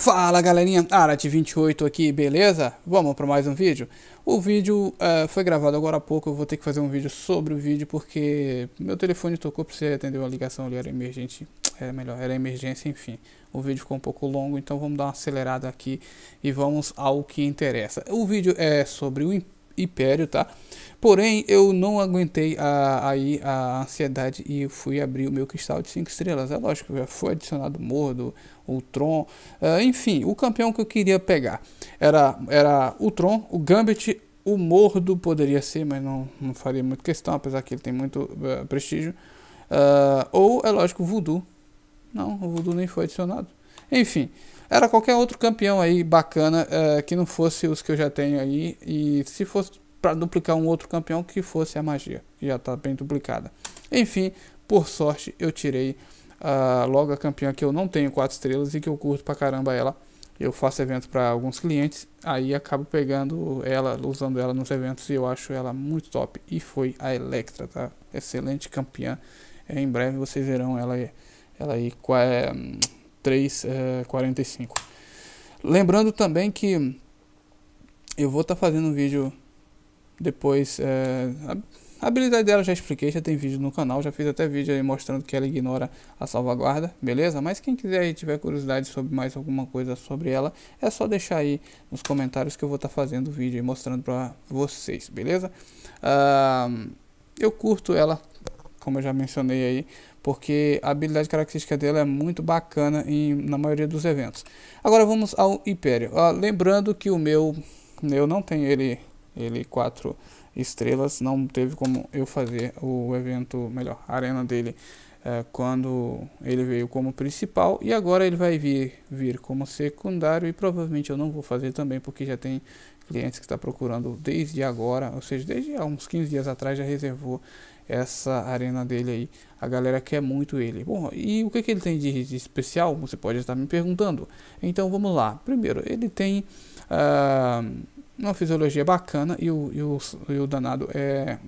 Fala galerinha, Arat28 aqui, beleza? Vamos para mais um vídeo? O vídeo uh, foi gravado agora há pouco, eu vou ter que fazer um vídeo sobre o vídeo porque meu telefone tocou, precisei atender uma ligação ali, era emergente, era melhor, era emergência, enfim. O vídeo ficou um pouco longo, então vamos dar uma acelerada aqui e vamos ao que interessa. O vídeo é sobre o Império, tá? Porém, eu não aguentei a, aí a ansiedade e fui abrir o meu cristal de 5 estrelas. É lógico, já foi adicionado Mordo, o Tron, uh, enfim, o campeão que eu queria pegar era, era o Tron, o Gambit, o Mordo poderia ser, mas não, não faria muito questão, apesar que ele tem muito uh, prestígio. Uh, ou, é lógico, o Voodoo. Não, o Voodoo nem foi adicionado. Enfim, era qualquer outro campeão aí bacana que não fosse os que eu já tenho aí. E se fosse para duplicar um outro campeão que fosse a magia, já está bem duplicada. Enfim, por sorte eu tirei uh, logo a campeã que eu não tenho 4 estrelas e que eu curto pra caramba ela. Eu faço eventos para alguns clientes, aí acabo pegando ela, usando ela nos eventos e eu acho ela muito top. E foi a Electra, tá? Excelente campeã. Em breve vocês verão ela, ela aí, é, 3,45. É, Lembrando também que eu vou estar tá fazendo um vídeo depois, é, a habilidade dela já expliquei, já tem vídeo no canal, já fiz até vídeo aí mostrando que ela ignora a salvaguarda, beleza? Mas quem quiser e tiver curiosidade sobre mais alguma coisa sobre ela, é só deixar aí nos comentários que eu vou estar tá fazendo vídeo e mostrando pra vocês, beleza? Uh, eu curto ela, como eu já mencionei aí, porque a habilidade característica dela é muito bacana em, na maioria dos eventos. Agora vamos ao Império. Uh, lembrando que o meu, eu não tenho ele ele quatro estrelas, não teve como eu fazer o evento, melhor, a arena dele é, quando ele veio como principal e agora ele vai vir, vir como secundário e provavelmente eu não vou fazer também porque já tem clientes que está procurando desde agora, ou seja, desde há uns 15 dias atrás já reservou essa arena dele aí. A galera quer muito ele. Bom, e o que, que ele tem de, de especial? Você pode estar me perguntando. Então vamos lá. Primeiro, ele tem uh, uma fisiologia bacana e o, e o, e o danado é,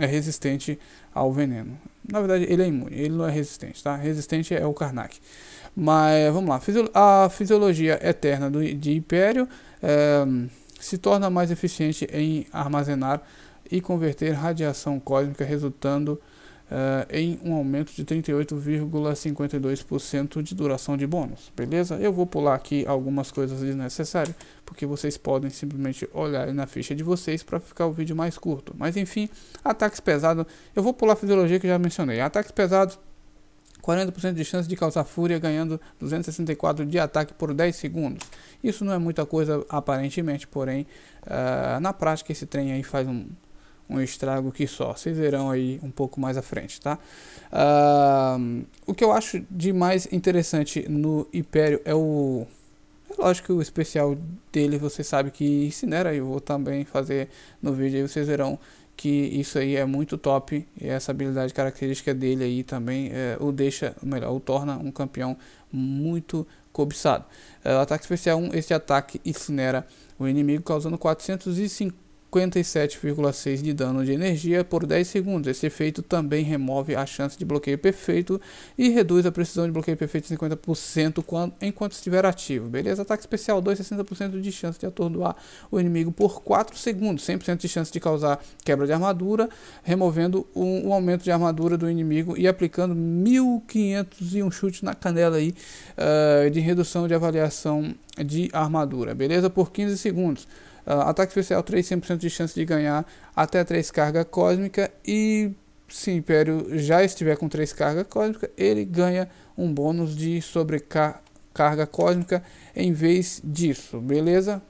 é resistente ao veneno. Na verdade, ele é imune, ele não é resistente, tá? Resistente é o Karnak. Mas vamos lá, a fisiologia eterna do, de Império é, se torna mais eficiente em armazenar e converter radiação cósmica, resultando uh, em um aumento de 38,52% de duração de bônus, beleza? Eu vou pular aqui algumas coisas desnecessárias, porque vocês podem simplesmente olhar na ficha de vocês para ficar o vídeo mais curto. Mas enfim, ataques pesados, eu vou pular a fisiologia que já mencionei. Ataques pesados 40% de chance de causar fúria, ganhando 264 de ataque por 10 segundos. Isso não é muita coisa aparentemente, porém, uh, na prática esse trem aí faz um, um estrago que só. Vocês verão aí um pouco mais à frente, tá? Uh, o que eu acho de mais interessante no Império é o... É lógico que o especial dele você sabe que incinera, eu vou também fazer no vídeo aí vocês verão que isso aí é muito top e essa habilidade característica dele aí também é, o deixa, melhor, o torna um campeão muito cobiçado. É, ataque especial 1, esse ataque incinera o inimigo causando 450 57,6 de dano de energia por 10 segundos. Esse efeito também remove a chance de bloqueio perfeito e reduz a precisão de bloqueio perfeito em 50% quando, enquanto estiver ativo. Beleza? Ataque especial 2, 60% de chance de atordoar o inimigo por 4 segundos, 100% de chance de causar quebra de armadura, removendo um, um, aumento de armadura do inimigo e aplicando 1501 chutes na canela aí uh, de redução de avaliação de armadura. Beleza? Por 15 segundos. Uh, ataque especial 3, 100% de chance de ganhar até 3 carga cósmica. E se o Império já estiver com 3 carga cósmica, ele ganha um bônus de sobrecarga cósmica em vez disso, beleza?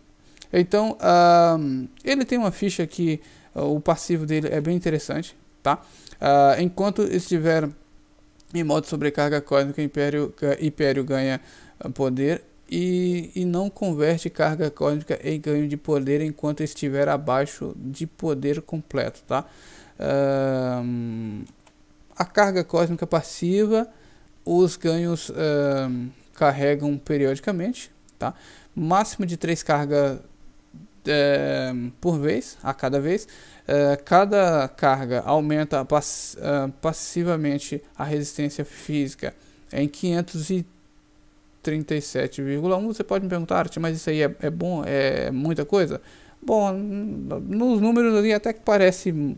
Então, uh, ele tem uma ficha que uh, o passivo dele é bem interessante, tá? enquanto estiver em modo sobrecarga cósmica, o Império, Império ganha poder e, e não converte carga cósmica em ganho de poder enquanto estiver abaixo de poder completo, tá? a carga cósmica passiva, os ganhos carregam periodicamente, tá? Máximo de 3 cargas por vez, a cada vez. cada carga aumenta pass passivamente a resistência física em 530 37,1. Você pode me perguntar, mas isso aí é, é bom? É muita coisa? Bom, nos números ali até que parece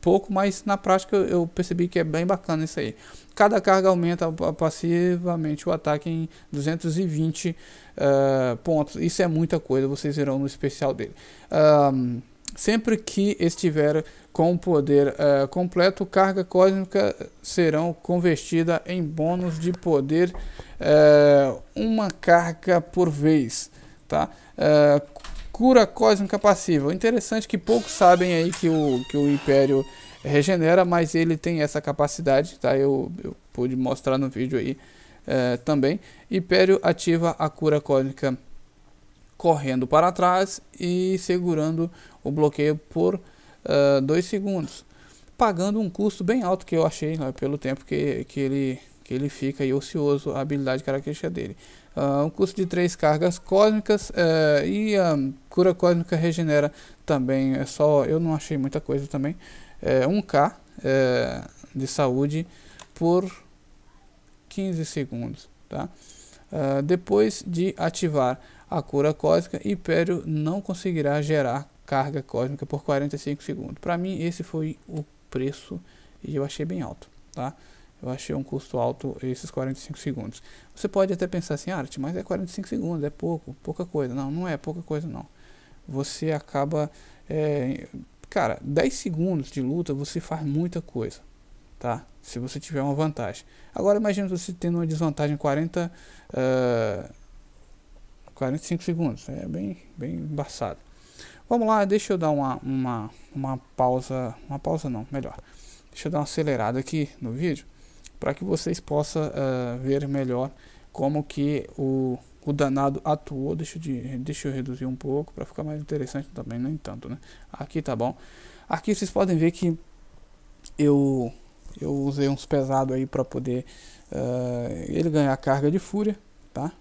pouco, mas na prática eu percebi que é bem bacana isso aí. Cada carga aumenta passivamente o ataque em 220 uh, eh, pontos. Isso é muita coisa, vocês verão no especial dele. Um, sempre que estiver com o poder uh, completo, carga cósmica serão convertida em bônus de poder uh, uma carga por vez, tá? Uh, cura cósmica passiva. Interessante é que poucos sabem aí que o, que o Império regenera, mas ele tem essa capacidade, tá? Eu, eu pude mostrar no vídeo aí também. Império ativa a cura cósmica correndo para trás e segurando o bloqueio por 2 uh, segundos, pagando um custo bem alto que eu achei né, pelo tempo que, que, ele, que ele fica aí ocioso, a habilidade característica dele. Uh, um custo de 3 cargas cósmicas uh, e a cura cósmica regenera também, é só, eu não achei muita coisa também, é, 1k é, de saúde por 15 segundos. Tá? Uh, depois de ativar a cura cósmica, Império não conseguirá gerar carga cósmica por 45 segundos. Para mim, esse foi o preço e eu achei bem alto. Tá? Eu achei um custo alto esses 45 segundos. Você pode até pensar assim, arte, mas é 45 segundos, é pouco, pouca coisa. Não, não é pouca coisa não. Você acaba é, Cara, 10 segundos de luta você faz muita coisa, tá? Se você tiver uma vantagem. Agora imagine você tendo uma desvantagem 40, uh, 45 segundos. É bem, bem embaçado. Vamos lá, deixa eu dar uma, uma, uma pausa. Uma pausa não, melhor. Deixa eu dar uma acelerada aqui no vídeo para que vocês possam uh, ver melhor como que o, o danado atuou. Deixa eu, de, deixa eu reduzir um pouco para ficar mais interessante também, nem tanto, né? Aqui tá bom. Aqui vocês podem ver que eu eu usei uns pesados aí para poder uh, ele ganhar carga de fúria, tá?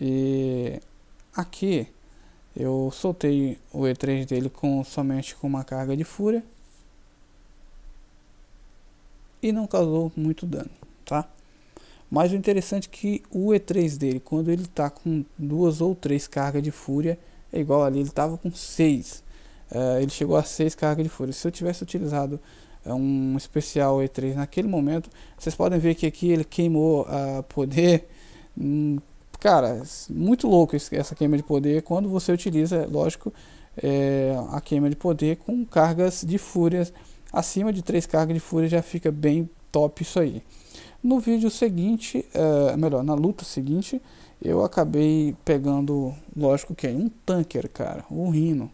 E aqui eu soltei o E3 dele com somente com uma carga de fúria e não causou muito dano tá? Mas o interessante é que o E3 dele, quando ele tá com duas ou três cargas de fúria, é igual ali, ele tava com seis. Uh, ele chegou a seis cargas de fúria. Se eu tivesse utilizado uh, um especial E3 naquele momento, vocês podem ver que aqui ele queimou a uh, poder. Hum, cara, muito louco essa queima de poder quando você utiliza, lógico, é, a queima de poder com cargas de fúrias acima de três cargas de fúria já fica bem top isso aí. No vídeo seguinte, é, melhor, na luta seguinte, eu acabei pegando, lógico que é um tanker, cara, o Rino.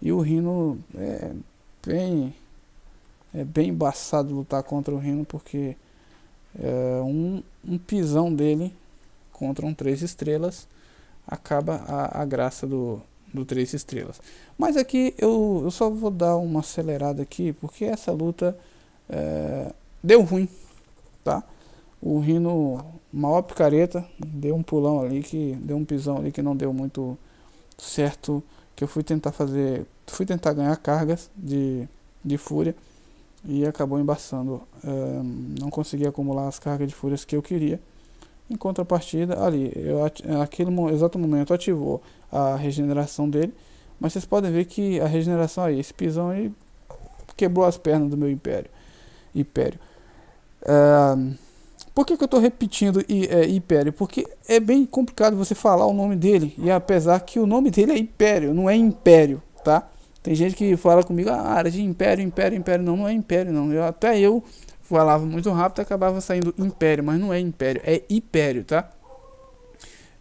E o Rino é bem, é bem embaçado lutar contra o Rino, porque é, um, um pisão dele contra um 3 estrelas acaba a, a graça do, do 3 estrelas. Mas aqui eu, eu só vou dar uma acelerada aqui, porque essa luta é, deu ruim, tá? O Rino, maior picareta, deu um pulão ali, que deu um pisão ali que não deu muito certo. Que eu fui tentar fazer, fui tentar ganhar cargas de, de fúria e acabou embaçando. não consegui acumular as cargas de fúrias que eu queria. Em contrapartida, ali, eu, naquele exato momento ativou a regeneração dele. Mas vocês podem ver que a regeneração aí, esse pisão aí quebrou as pernas do meu império. Império. Uh, por que, que eu estou repetindo é, Império? Porque é bem complicado você falar o nome dele. E apesar que o nome dele é Império, não é Império, tá? Tem gente que fala comigo, ah, área de Império, Império, Império. Não, não é Império, não. Eu, até eu falava muito rápido acabava saindo Império, mas não é Império, é Império, tá?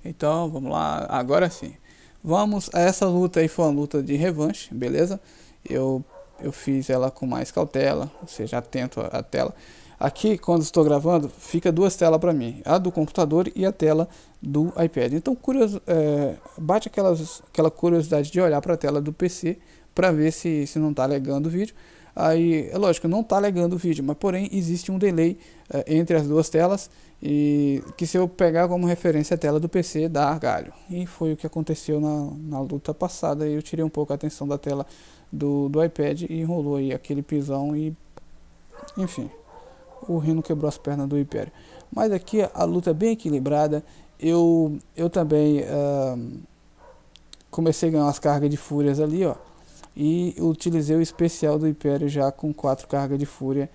Então, vamos lá, agora sim. Vamos, essa luta aí foi uma luta de revanche, beleza? Eu, eu fiz ela com mais cautela, ou seja, atento à tela. Aqui, quando estou gravando, fica duas telas para mim, a do computador e a tela do iPad. Então, curioso, é, bate aquelas, aquela curiosidade de olhar para a tela do PC para ver se, se não está legando o vídeo. Aí, é lógico, não está legando o vídeo, mas porém existe um delay é, entre as duas telas e que se eu pegar como referência a tela do PC dá galho. E foi o que aconteceu na, na luta passada. Eu tirei um pouco a atenção da tela do, do iPad e enrolou aí aquele pisão e enfim. o Rino quebrou as pernas do Império. Mas aqui a luta é bem equilibrada. Eu, eu também uh, comecei a ganhar umas cargas de fúrias ali, ó. E utilizei o especial do Império já com quatro cargas de fúria.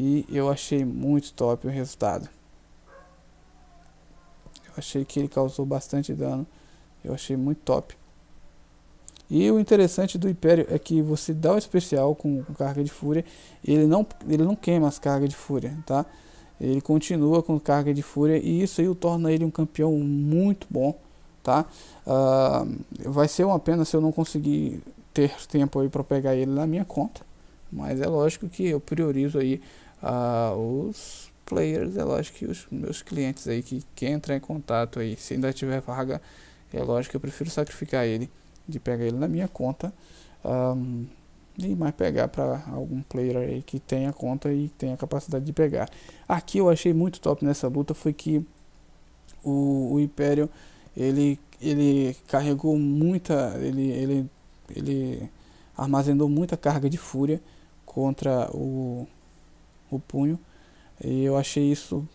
E eu achei muito top o resultado. Eu achei que ele causou bastante dano. Eu achei muito top. E o interessante do Império é que você dá o especial com, com carga de fúria, ele não, ele não queima as cargas de fúria, tá? Ele continua com carga de fúria e isso aí o torna ele um campeão muito bom, tá? Uh, vai ser uma pena se eu não conseguir ter tempo aí para pegar ele na minha conta, mas é lógico que eu priorizo aí uh, os players, é lógico que os meus clientes aí que quer entrar em contato aí, se ainda tiver vaga, é lógico que eu prefiro sacrificar ele de pegar ele na minha conta um, e mais pegar para algum player aí que tenha conta e tenha capacidade de pegar. Aqui eu achei muito top nessa luta foi que o, o Império ele ele carregou muita ele ele ele armazenou muita carga de fúria contra o, o punho e eu achei isso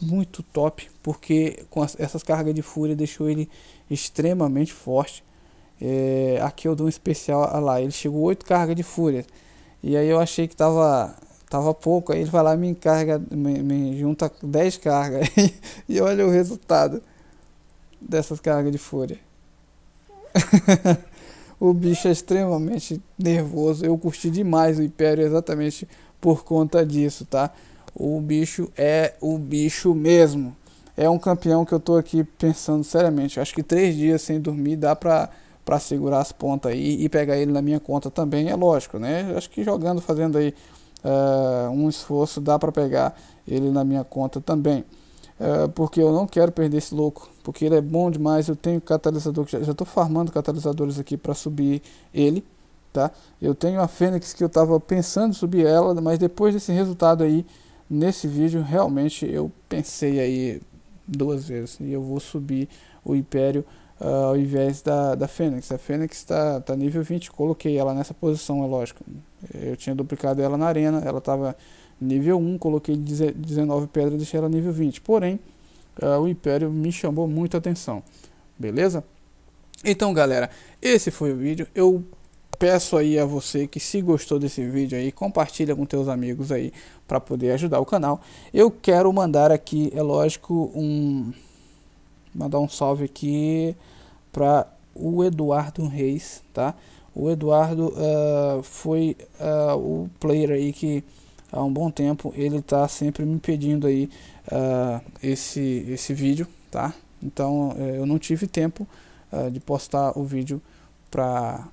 muito top porque com as, essas cargas de fúria deixou ele extremamente forte é, aqui eu dou um especial, olha lá, ele chegou 8 cargas de fúria. E aí eu achei que tava, tava pouco, aí ele vai lá me encarga, me, me junta 10 cargas. e olha o resultado dessas cargas de fúria. o bicho é extremamente nervoso. Eu curti demais o Império exatamente por conta disso, tá? O bicho é o bicho mesmo. É um campeão que eu tô aqui pensando seriamente. Acho que três dias sem dormir dá pra para segurar as pontas aí e pegar ele na minha conta também, é lógico, né? Acho que jogando, fazendo aí uh, um esforço, dá para pegar ele na minha conta também. Uh, porque eu não quero perder esse louco, porque ele é bom demais. Eu tenho catalisador, já estou farmando catalisadores aqui para subir ele, tá? Eu tenho a Fênix que eu estava pensando em subir ela, mas depois desse resultado aí, nesse vídeo, realmente eu pensei aí duas vezes e eu vou subir o Império uh, ao invés da, da Fênix. A Fênix está tá nível 20, coloquei ela nessa posição, é lógico. Eu tinha duplicado ela na arena, ela estava nível 1, coloquei 19 pedras e deixei ela nível 20. Porém, uh, o Império me chamou muita atenção. Beleza? Então, galera, esse foi o vídeo. Eu peço aí a você que se gostou desse vídeo aí, compartilha com teus amigos aí para poder ajudar o canal. Eu quero mandar aqui, é lógico, um mandar um salve aqui para o Eduardo Reis, tá? O Eduardo uh, foi uh, o player aí que há um bom tempo ele tá sempre me pedindo aí uh, esse esse vídeo, tá? Então eu não tive tempo de postar o vídeo para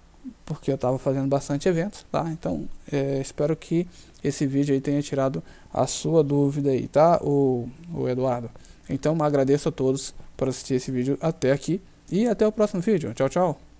porque eu estava fazendo bastante eventos, tá? Então espero que esse vídeo aí tenha tirado a sua dúvida aí, tá? O, o Eduardo. Então agradeço a todos por assistir esse vídeo até aqui e até o próximo vídeo. Tchau, tchau.